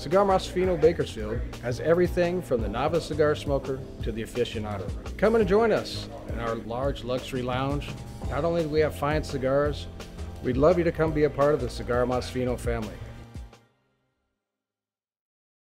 Cigar Mas Fino Bakersfield has everything from the novice cigar smoker to the aficionado. Come and join us in our large luxury lounge. Not only do we have fine cigars, we'd love you to come be a part of the Cigar Mas Fino family.